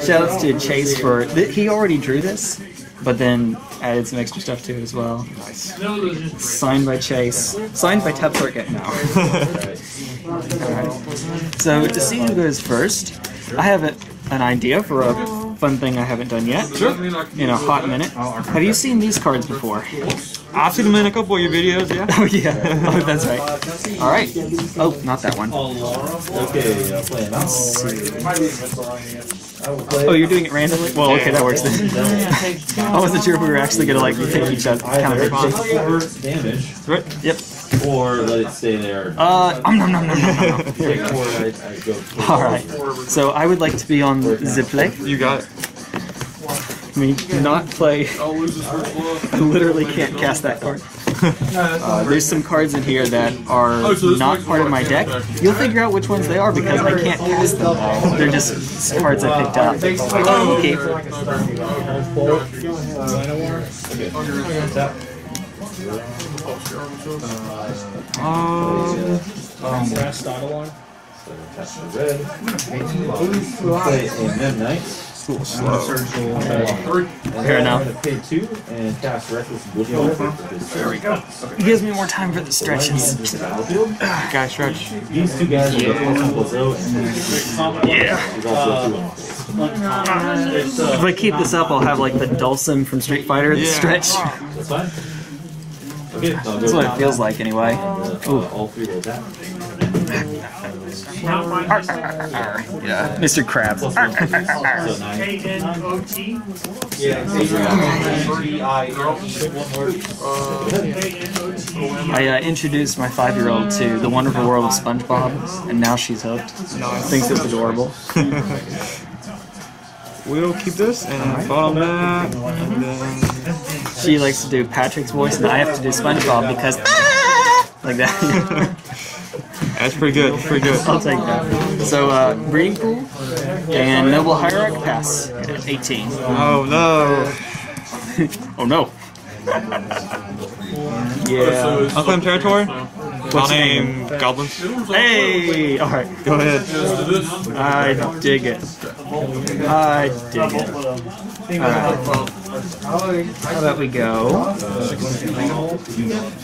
Shoutouts to Chase for th- he already drew this, but then added some extra stuff to it as well. Nice. Signed by Chase. Signed by Tap Circuit now. Alright. So to see who goes first, I have a, an idea for a fun thing I haven't done yet. In a hot minute. Have you seen these cards before? I've seen them in a couple of your videos, yeah. Oh yeah. Oh, that's right. All right. Oh, not that one. Okay, uh, playing Oh, you're doing it randomly? Well, okay, that works then. I wasn't sure if we were actually gonna like take each other. Kind of Either damage, Right? Yep. or let it stay there. Uh, um, nom, nom, nom, nom, nom, nom. Here we Take go. four, I, I go. All right. So I would like to be on the play. You got it. I mean, not play. I literally can't cast that card. Uh, there's some cards in here that are not part of my deck. You'll figure out which ones they are because I can't cast them. They're just cards I picked up. Oh, okay. Um, Red. Play a midnight. A little slow. Here now. I'm gonna pay two and cast Reckless There we go. It gives me more time for the stretches. Battlefield. Guy stretch. These two guys are the Plateau and then Yeah. there's also two on the If I keep this up, I'll have like the Dhalsim from Street Fighter, the Yeah. stretch. That's fine. Okay, I'll go That's what it feels like anyway. Uh, Yeah. Mr. Krabs. So nine. K-N-O-T. I uh, introduced my five-year-old to the wonderful world of SpongeBob, and now she's hooked. Thinks it's adorable. We'll keep this and follow that. And then. She likes to do Patrick's voice, and I have to do SpongeBob because ah! like that. That's pretty good. That's Pretty good. I'll take that. So, uh, breeding pool and noble hierarch pass at 18. Oh no. Oh no. yeah. Unclaimed territory? I'll name goblins. Hey. All right. Go ahead. I dig it. I dig it. Alright. How about we go?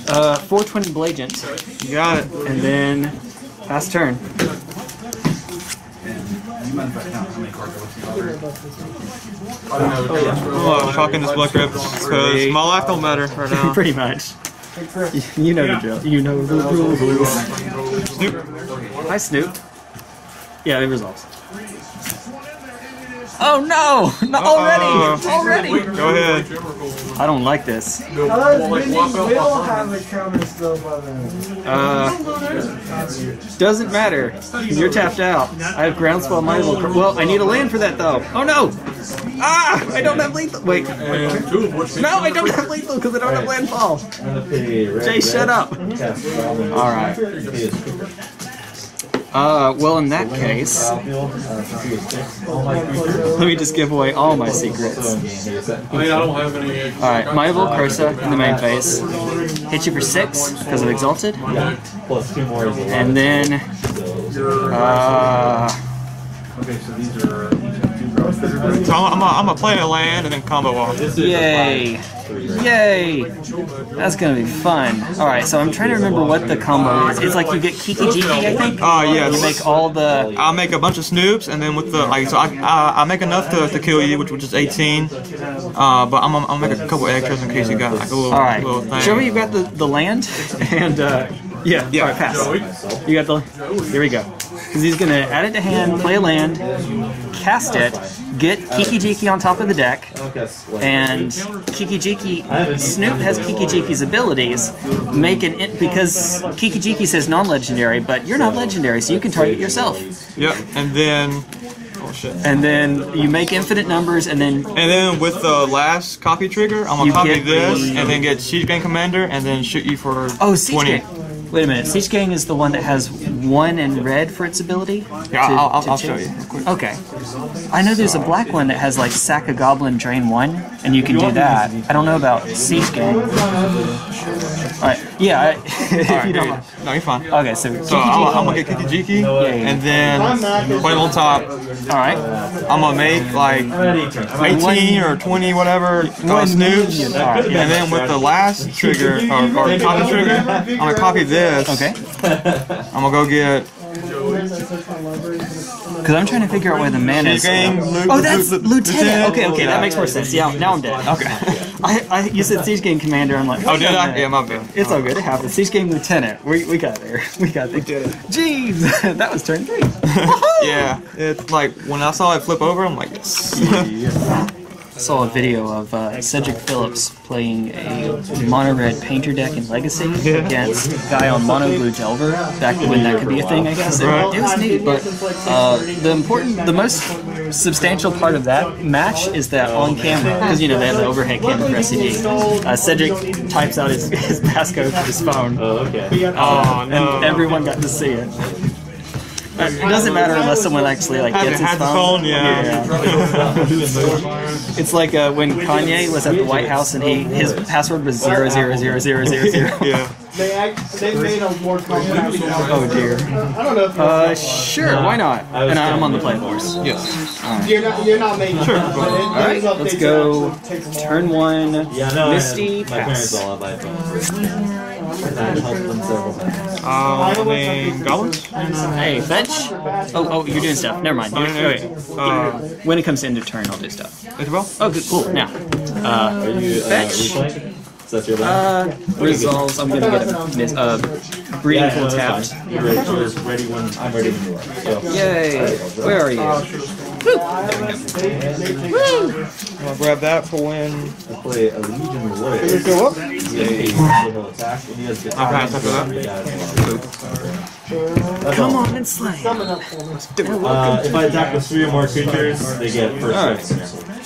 Uh, 420 Blagent, You got it. and then pass turn. Oh, I'm shocking this black rip because my life don't matter right now. Pretty much. You know the drill. You know the rules. Snoop. Hi, Snoop. Yeah, it resolves. Oh no! No, already! Already! Go ahead. I don't like this. Unless Minnie will have a counter spell by then. Uh, doesn't matter. You're tapped out. I have groundswell mindful. Well, I need a land for that though. Oh no! Ah! I don't have lethal. Wait. No, I don't have lethal because I don't have landfall. I'm gonna pay red, Jay, shut up. Cast Uh, well, in that case, Battlefield, uh, since he was fixed, all my creatures. let me just give away all my secrets. So, game, he is I mean, I don't have any. All right, Might of Old Krosa in the main phase. Hit you for six because of Exalted, plus two more is a lot. and then uh, Okay, so these are. These are two So I'm, I'm, a, I'm play a land and then combo off. This is a yay, five, three, right? Yay! That's gonna be fun. All right, so I'm trying to remember what the combo is. It's like you get Kiki Jiki, I think. Oh You yes. make all the I'll make a bunch of snoops and then with the like so I I, I make enough to, to kill you which which is 18. Uh, but I'm I'm gonna make a couple extras in case you got like a little All right. little thing. Show me you got the, the land and uh, yeah, Yeah. All right, pass. You got the. Here we go. Because he's gonna add it to hand, play a land, cast it, get Kiki Jiki on top of the deck, I don't guess what- and Kiki Jiki. Snoop has Kiki Jiki's abilities. Make an it because Kiki Jiki says non-legendary, but you're not legendary, so you can target yourself. Yep. And then oh shit. And then you make infinite numbers, and then And then with the last copy trigger, I'm gonna copy this and then get Siege Gang Commander and then shoot you for oh, Siege 20. Gang. Wait a minute. Siege Gang is the one that has one in red for its ability. Yeah, to- I'll, I'll, I'll show you. quick. Okay. I know there's a black one that has like sack a goblin, drain one, and you can do that. I don't know about Siege Gang. Alright, yeah, I, if Alright, you don't mind. no, you're fine. Okay, so, So I'm, I'm gonna get Kiki Jiki, yeah. and then put him on top. Alright. I'm gonna make like 18 or 20, whatever, uh, One snoops. million. Alright. And then with the last trigger, or, or copy trigger, I'm gonna copy this. Okay. I'm gonna go get Because I'm trying to figure out where the man is. Siege Gang. Oh, Lu- Oh, that's Lieutenant. Okay, okay, that makes more sense. Yeah, now I'm dead. Okay. I, I, you said Siege Gang Commander. I'm like, Oh, wait did a I? minute. Yeah, my bad. It's all good. It happens. Siege Gang Lieutenant. We, we got there. We got there. We did it. Jeez, that was turn three. Yeah, it's like when I saw it flip over, I'm like, yes. I saw a video of uh, Cedric Phillips playing a mono red painter deck in Legacy against a guy on mono blue Delver back when that could be a thing, I guess. It, it was neat, but uh, the important, the most substantial part of that match is that on camera, because you know they have the overhead camera for SCG, uh, Cedric types out his, his passcode for his phone, Oh, okay. oh and everyone got to see it. It doesn't matter unless someone actually like gets his phone. phone, yeah. It's like uh, when Kanye was at the White House and he his password was zero zero zero zero zero zero. Yeah. They act, they made a more complex. Oh dear. I don't know if Uh, sure, why not? And I'm on the play force. Yes. you're not you're not making sure. But it, All right, those let's go. actually take a while. Turn one. Yeah, no, Misty my parents pass. all have iPhones. I've helped them several times. Um, I mean, goblins? Hey, fetch. Oh, oh, you're doing stuff. Never mind. You're, okay. Uh, When it comes to end of turn, I'll do stuff. Isabel? Oh, good, cool. Now, uh, Are you uh, Fetch. replaying? So that's your last? uh, resolves. I'm gonna get a miss. Uh, breeding pool tapped. You're ready, you're ready when I'm ready when you are. So, Yay! Where are you? I'll grab that for when I play a Legion Warrior. go up. Yay. He'll attack, and he I'll pass after that. That's Come on and slay. Coming up for me. Uh, if I attack with three or more creatures, they get first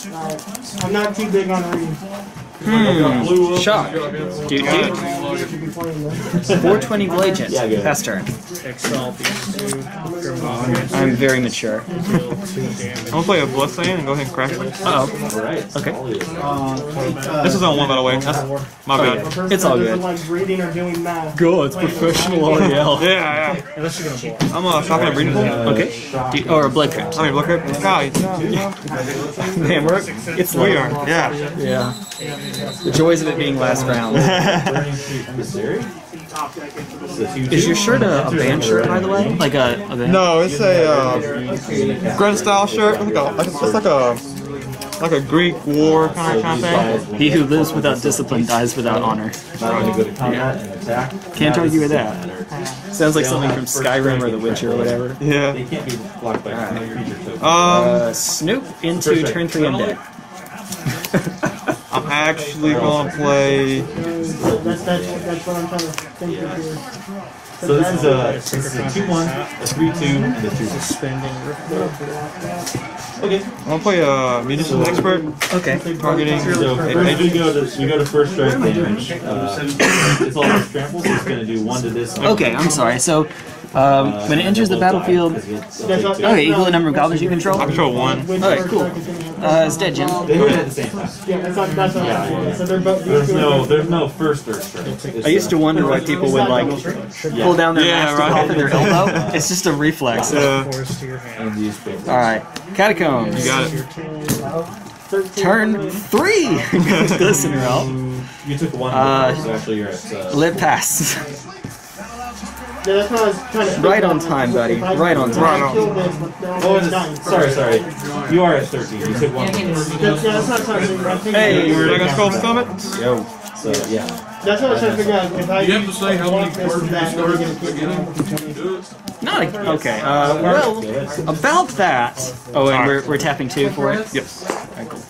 Alright. I'm not too big on reading. Hmm. Shock. Dude, dude. Before you know. 420 Blagent. Yeah, good. Pass turn. I'm very mature. I'm gonna play a Bloodthane and go ahead and crash it. Uh oh. Alright. Okay. This is on one, by the way. That's my bad. Person It's all that good. like reading or doing math. Go, it's professional REL. Yeah, yeah. I'm uh, shopping a breeding pool. Okay. Do you- or a blood crypt. I mean, look at Sky. Man, we're, it's We are. Yeah. Yeah. The joys of it being last round. Burning Street Missouri? It's a huge- Is your shirt a, a band shirt, by the way? Like a, a band? No, it's a uh, Grunt style shirt. It's like a, like a- it's like a like a Greek war kind of kind of thing. He who lives without discipline dies without honor. Not only go to combat and attack. Can't argue with that. Sounds like something from Skyrim or The Witcher or whatever. Yeah. They can't be blocked by creature. Um, Uh, Snoop into turn three and undead. I'm actually gonna play. That's, that's, that's what I'm trying to think of here. So this is a this is a two one, a three two, and a two. Okay. I'm gonna play a munitions expert Okay. targeting. So a- first a- we go to we go to first strike damage. Uh, it's all first trample, so it's gonna do one to this. Okay, I'm sorry. So, um, when it enters the battlefield, okay, equal the number of goblins you control. I control one. Alright, cool. Uh, it's dead, Jim. They hit at the same time. Yeah, that's not, that's not, Yeah. so they're both. There's no there's no first third strike. It's, I used to wonder why people would like pull down their Yeah, mask right. off of their elbow. It's just a reflex. Uh, and these things. All right, catacombs. you got it. Turn three. Glistener out. You took one, Uh, so actually you're at. Uh, Live pass. Yeah, that's what I was trying to Right on time, buddy. Right on time. I kill this, but they're oh, only sorry, sorry. You are at 13. You took one. That's, yeah, that's not something I'm. Hey, We're gonna skull summit. Yo. So yeah. That's what I was trying to figure out. If I You have to say how many block this cards you that, started are at the gonna keep beginning. Do it. Not a, okay. Uh, well, about that. Oh, and we're, we're tapping two for it. Yes. Alright, cool.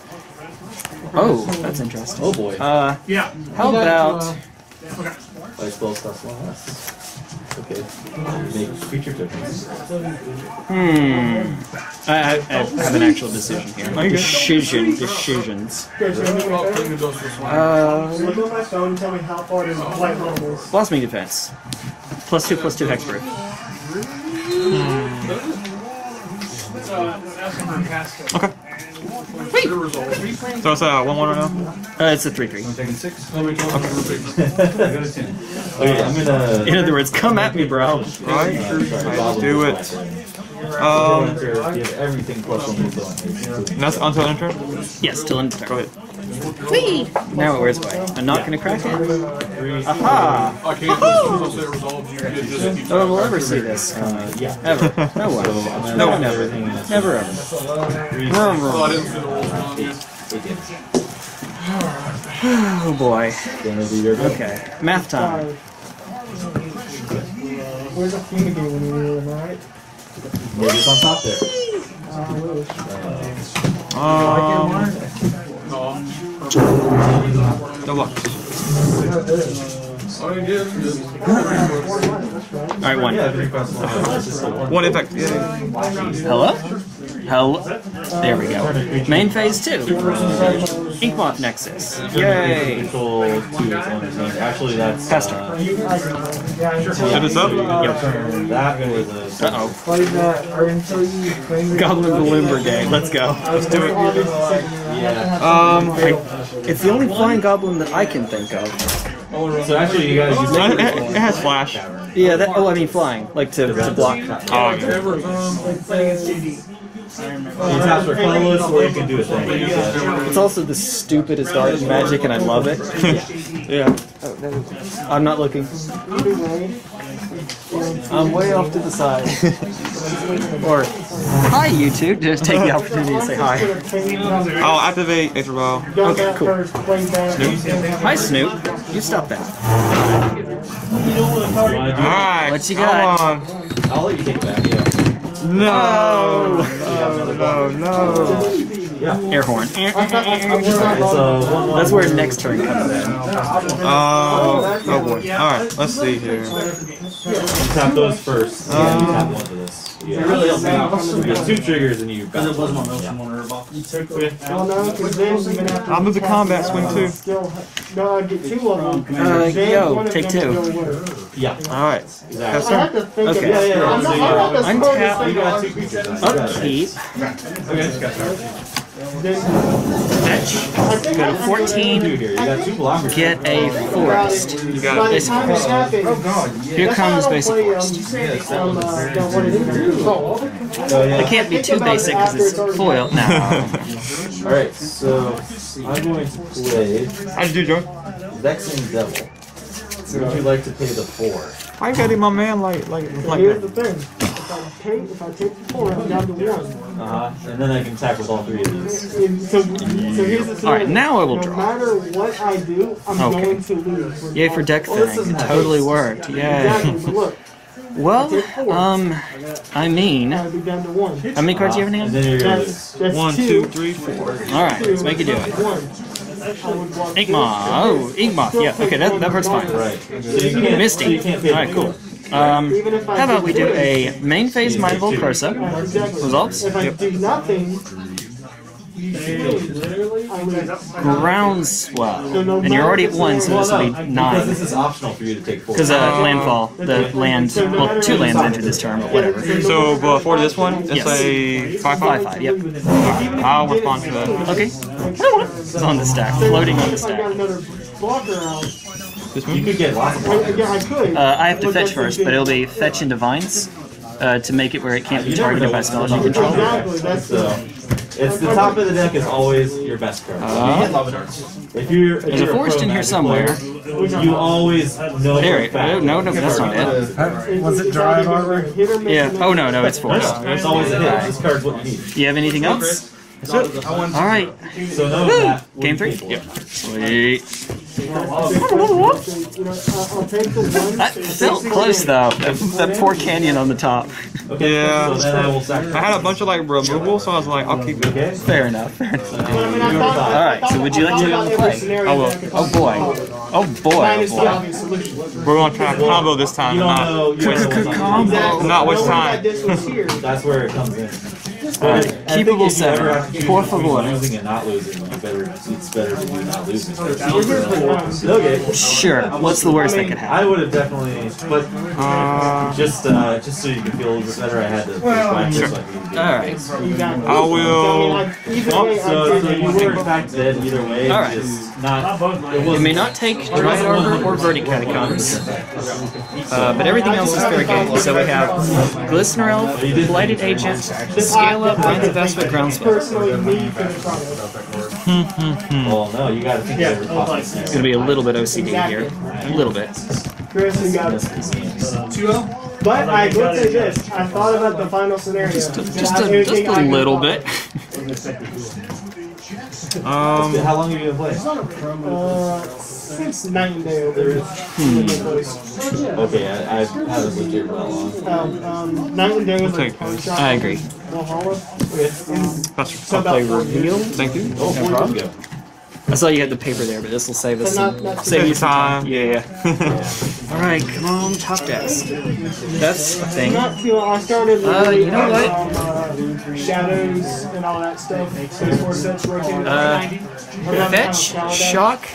Oh, that's interesting. Oh boy. Uh, Yeah. how about? Five spells cost one less. Okay. Make creature tokens. Hmm. I, I, I have an actual decision here. you good? Decision. Decisions. Okay, so let me go. clean it up this one. Uh, Look at my phone and tell me how far it is white levels. Blossoming defense. Plus two, plus two hexproof. Okay. So it's one one right now. Uh, it's a three three. I'm Taking six. Okay, I'm gonna. In other words, come at me, bro. Right. try to do it. Um, give everything plus one to and that's until end turn. Yes, till end of Go turn. Ahead. Now it wears away. I'm not gonna crack it. Aha! I can't, as soon as I say resolve, you can just keep. No one will ever see this. Uh, yeah. Ever. No one. No one ever. Never ever. Vroom, Oh, I vroom. didn't see the rolls. Eight damage. Oh boy. Gonna be your go. Okay. Math time. Where's the fumigate when you need them, right? Maybe it's on top there. Um, deluxe. I didn't get it. Alright, one. Yeah, plus one. It's one. One effect. Hello? Hello? There we go. Main phase two. Inkmoth Nexus. Yay! Control two is on its own. Actually, that's. Faster. Uh, Set this up. turn. That was a. Uh oh. Play that, or until you claim Goblin Balloon Brigade. Let's go. Let's do it. Yeah. Um, It's the only flying goblin that I can think of. So actually, you guys use. it, it, it has flash. Yeah, that. Oh, I mean flying, like to, to block. Um, You tap for colorless, or you can do a thing. It's also the stupidest art in Magic, and I love it. yeah. Oh, I'm not looking. I'm way off to the side. or, hi YouTube. Just take the opportunity to say hi. I'll activate Aether Vial. Okay, cool. Hi Snoop. You stop that. Alright. What you come got? on. I'll let you take it back. Yeah. No. No, no, no Air horn. It's uh, one, one. That's where next turn comes in. Oh, oh boy. Alright, let's see here. You tap those first. Yeah, you tap one for this. Yeah, really helps out. You get two triggers and you. Because it was my motion Well, no, 'cause then you're gonna have to I'll move the combat swing too. Still, no, I get two of them. Uh, yo, take two. Yeah. Alright. Exactly. I have to think Okay. of Yeah, yeah, yeah. I'm So not, you I'm not got- I'm smartest tap- thing You got on two creatures. now. You got it. Upkeep. Fetch. I Go to 14. You got two blockers. Get a forest. You By got the it. time Here that's why I comes don't basic forest. what it is. Yeah. It can't be too basic because it's foil. No. All right, so I'm going to play How'd you do, Joe? Vexing Devil. Would you like to pay the four? Why you gotta do my man like like like Here's the thing, if I take, if I take the four, I'm down to one. Uh huh. And then I can attack with all three of these. And so, so here's the thing. All right, now I will draw. No draw. matter what I do, I'm Okay. going to lose. Yay for deck Well, this thing. doesn't It have totally ace. worked. Exactly, Yay. but look, Well, um, I mean, I'll be down to one. how many cards do you have in And hand? then you're gonna That's, lose. that's One, two. two, three, four. All right, let's make it do it. One. I would block Inkmoth. Oh, Inkmoth. Yeah. Okay, that that part's fine. Right. So you can't. So Misty. you can't pay All right, the cool. Four. Um, Even if I how about we do a main phase Might of Old Krosa? Exactly. Results? If I do nothing, Groundswell. And you're already at one, so this will be Because nine. this is optional for you to take four. Because uh, landfall, the land, well, two lands entered this turn, but whatever. So before this one, it's Yes. a five Five five. five. Yep. I'll respond to that. Okay. It's on the stack, floating on the If I got stack. Another blocker This You could get lots of I- blockers. yeah, I could. Uh, I have to but fetch first, but it'll good- be fetch into vines uh, to make it where it can't be targeted by what's spells you control. Exactly, that's So it's the top of the deck is always your best card. Uh, if you're if There's a you're forest pro in here somewhere. player, you always know There for it- no, no, that's not it. Was it Dryad Arbor? Yeah. Oh no, no, it's forest. It's always a hit. This card's what you need. Do you have anything else? All right. So know that. Game three. pay. Yep. Sweet. You know, I- I'll take the one. That felt close though. That, that poor canyon on the top. Okay. Yeah. So I will sacrifice. I had a bunch of like removal, so I was like, I'll keep it. Okay. Fair enough. Fair enough. But I mean, I thought- I All right. So would you like to about every play? scenario I will. that I could Oh boy. Oh boy. Oh boy. We're gonna try a combo this time, You don't not. know. You don't know what's on the Exactly. Not waste time. This was here. That's where it comes in. All right. I think Keepable if seven. ever have to Por favor. Losing and not losing, you better, it's better to do not losing. Here's Okay. Sure. What's the worst that could happen? I would have definitely, but Uh, just uh, just so you can feel a little bit better, I had to practice Sure. like we. All right. I will. Either Oh, so, so you were in fact dead either way. All right. Just not. It You may not take Dryad Arbor or Verdant Catacombs, uh, but everything else is fair game. So we have Glistener Elf, Blighted Agent, Scale Up, Lines of Aspect, Groundswell. personally me the product. Well, no, you got to think of every possible It's gonna be a little bit OCD here, a little bit. Chris, you got it. But I will say this: I thought about the final scenario. Just a, just a, just a little bit. Um, How long have you been playing? Uh, since night and day over it. Okay, I, I haven't lived here for that long. Um, um, night and day was like Take one I agree. Valhalla. that's So about Play reveal. Thank you. Oh, four problem. years. I saw you had the paper there, but this will save us But not- some, not save you some time. time. Yeah, yeah. All right, come on, top desk. That's a thing. Not too long. I started. Uh, you know what? Um, uh, shadows and all that stuff. Those four sets rotated. Uh, Fetch, the time of Holiday. shock,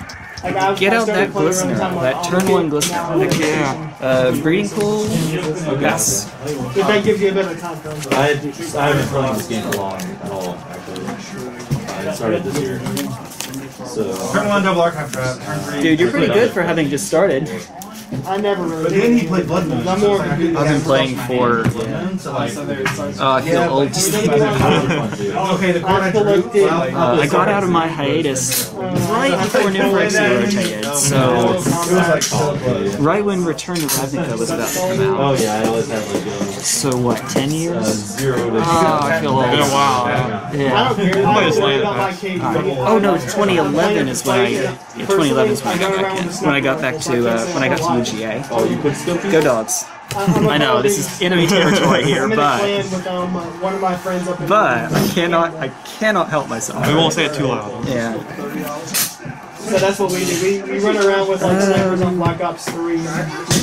Like, I- get I out that playing glistener, that turn one glistener. Heck yeah. Uh, breeding pool, yes. If that gives you a bit of time frame. I, had, I haven't been playing this game for long at all, actually. I started this year. So, Turn one double archive trap. Turn three. Dude, you're pretty good for having just started. I never really. But then he played Blood Moon. I'm more of a good I've been playing for, So like, uh, I feel old just thinking about it. okay, the card I drew. Uh, I got out of my hiatus right before New Phyrexia rotated, so it was like so right when Return to Ravnica was about to come out. oh yeah, I always have like a So what, 10 uh, years? zero to Oh, I feel old. Been a while. yeah. I Yeah. don't care. I'll I play don't this worry later, about my Pat. KD. Oh no, 2011 is when I, yeah, 2011 is when I got back in. When I got back to, uh, when I got to UGA. Oh, you put skill Go dogs. I know, this is enemy territory here, I'm in a but, clan with um, uh, one of my friends but I cannot, I cannot help myself. We won't say it too loud. Yeah. So that's what we do. We, we run around with like snipers on Black Ops 3.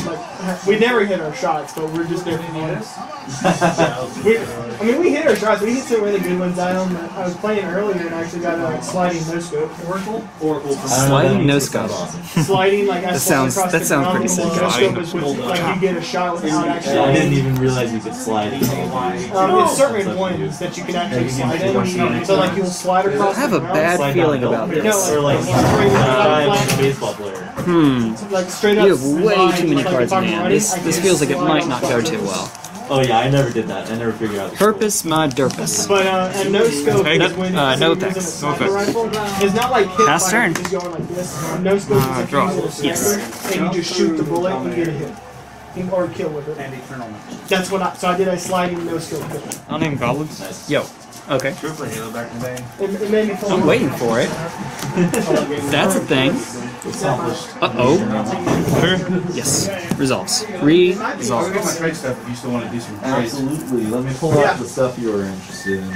Like, we never hit our shots, but we're just there for fun. we, I mean, we hit our shots. We hit some really good ones. I, um, I was playing earlier and actually got a like, sliding no scope. Oracle? Oracle. Sliding no scope. Sliding like I That slide sounds- across that the sounds pretty sick. No scope is with, like you get a shot without actually. I didn't even realize you could slide easily. Um, it's certain ones that you can actually slide in. So like you'll slide across. I have a bad feeling about hill. this. Or like, Straight uh, up, I'm a baseball player. Hmm. like straight up. You have way too many cards if in hand. This this feels like it might not go too well. Oh yeah, I never did that. I never figured out. Purpose my derpus. But uh, and no scope Hey, no- when uh, so no you're using a effects. No rifle. It's not like hip Pass turn. Going like this. No scope Uh, draw. Yes. and you just shoot the bullet and get a hit. Or kill with it. And eternal. That's what I. So I did a sliding no scope kill. I'll name goblins. Yo. Okay. Drew played Halo back in the day. It, it made me feel. I'm waiting for it. That's a thing. Uh oh. Sure. Yes. Resolves. I'll get my Resolves. trade stuff if you still want to do some trades. Absolutely. Let me pull out the stuff you were interested in.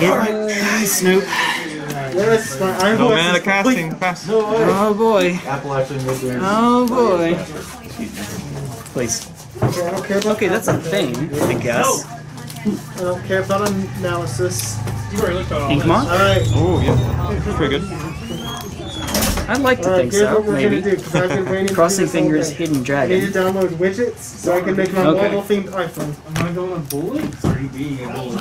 Hi, Snoop. Yes, fine. I No man of casting. Pass. Oh boy. Appalachian Wizards. Oh boy. Please. Okay, I don't care about. Okay, that's a thing, I guess. I don't care about analysis. Inkmoth? All right. Oh yeah. Pretty good. I'd like to All right. think Here's so, what we're maybe. do. 'cause I've been waiting to do Crossing fingers, day. hidden I need to download widgets so I can make my Okay. Marvel themed iPhone. Am I going to bullets? Are you being able to?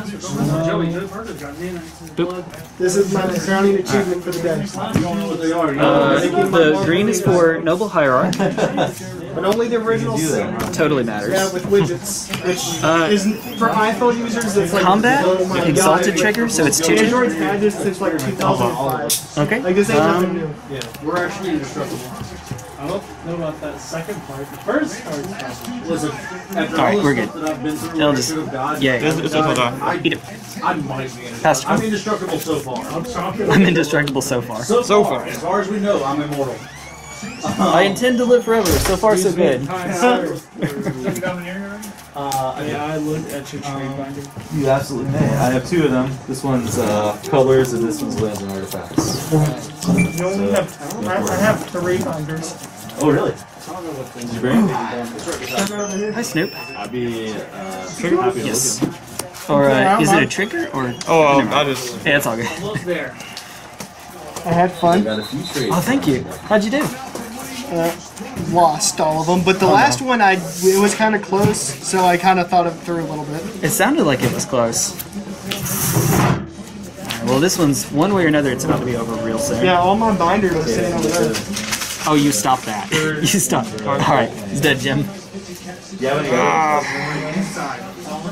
Boop. This is my crowning achievement for the day. I don't know what they are. Uh, the green is for Noble Hierarch. But only the original do set. that. Totally Yeah, matters. with widgets, which Uh, is for iPhone users. It's like Combat? oh my God. Exalted trigger, so it's 2-2? Android's had this since like 2005. Okay. Like this ain't nothing Um, new. We're actually indestructible. I don't know about that second part. The first part. Listen, after Alright, all the we're stuff good. that I've been through, It'll where I just- should have died, yeah. It's, it's also die. I, Eat it. I might be Pass indestructible. I'm indestructible so far. I'm I'm indestructible so far. So, So far, far. as far as we know, I'm immortal. I intend to live forever. So far, so good. Uh, Yeah, I looked at your trade binder. You absolutely may. I have two of them. This one's uh, colors and this one's lands and artifacts. You only have, I, I have three binders. Oh really? Did you bring? Hi, Snoop. I'd be uh, happy Yes. look Or uh, is it a trigger or? Oh, um, I just. Yeah, it's all good. I I had fun. Oh, thank you. How'd you do? Uh, lost all of them, but the oh, last one I it was kind of close, so I kind of thought it through a little bit. It sounded like it was close. Well, this one's one way or another. It's about to be over real soon. Yeah, all my binders are sitting over there. Oh, you stop that. you stop. All right, it's dead, Jim.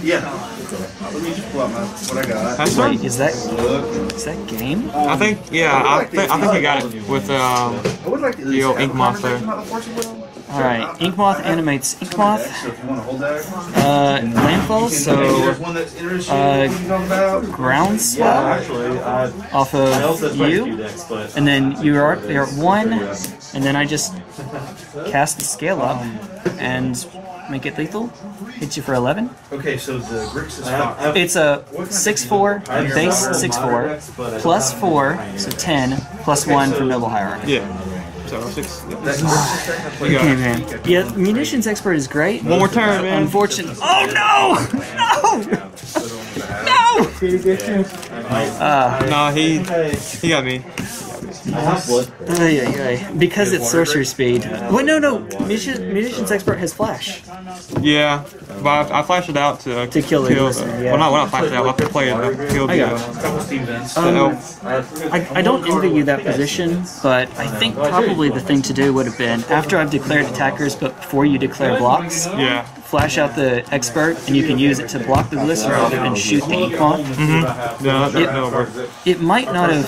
Yeah. Let me just pull out my, what I got. That's Wait, is that is that game? I think, yeah, I think, I think he got it with um, I like to The old ink a moth conversation there. about the Force. All right, Inkmoth animates Inkmoth. So if you want to hold that, Uh, landfall. So there's one that's interesting uh, we can talk about. groundswell Actually, off of played a few you, and then you are you're at one, and then I just cast the scale up and make it lethal. Hit you for eleven. Okay, so the Grix is I have, I have, It's a six four I have base several six modern four decks, but I plus don't have four, any so ten plus one so- for noble hierarchy. yeah. So six. Yeah. That Grix deck I played. You got Okay, it. man. Yeah, munitions expert is great. One more turn, man. Unfortunate. Oh no! No! No! Did he get you? Uh, Nah, he Hey, he got me. I have wood. ay, ay, ay. Because it's sorcery speed. Wait, no, no. Munitions, munitions expert has flash. Yeah, but I, I flashed it out to To kill the aggressor, yeah. Well, not when I flashed it out. I played it. I killed I the. got Uh, A couple Steam vents. the Um, elf. I, I don't envy you that position, but I think probably the thing to do would have been after I've declared attackers, but before you declare blocks, Yeah. Flash out the expert, and you can use it to block the glistener and shoot the Inkmoth. No, that, that, that'll. It might not have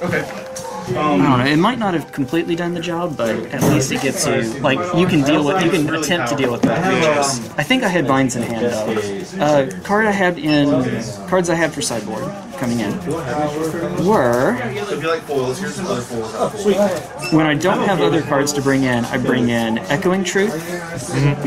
Okay. I don't know. It might not have completely done the job, but at least it gets you like you can deal with you can attempt to deal with that. creatures. I think I had binds in hand though. Uh, card I had in cards I had for sideboard coming in were So if you like foils, here's some other foils. when I don't have other cards to bring in, I bring in Echoing Truth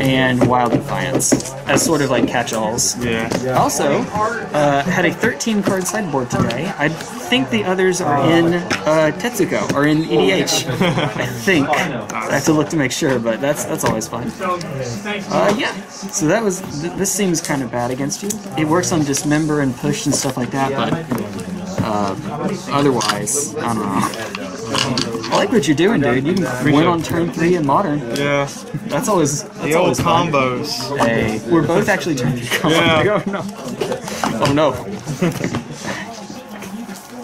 and Wild Defiance as sort of like catch-alls. Yeah. Also, uh, had a 13 card sideboard today. I think the others are in uh, Tetsuko or in EDH. I think. I have to look to make sure, but that's that's always fun. Uh, yeah. So that was. Th- this seems kind of bad against you. It works on dismember and push and stuff like that, but uh, otherwise, I don't know. I like what you're doing, dude. You can win on turn three in modern. Yeah. That's always that's The old always fun. combos. Hey, we're both actually turn three combos. Yeah. Oh no. Oh no.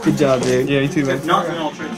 Good job, dude. Yeah, you too, man. Not an alternative.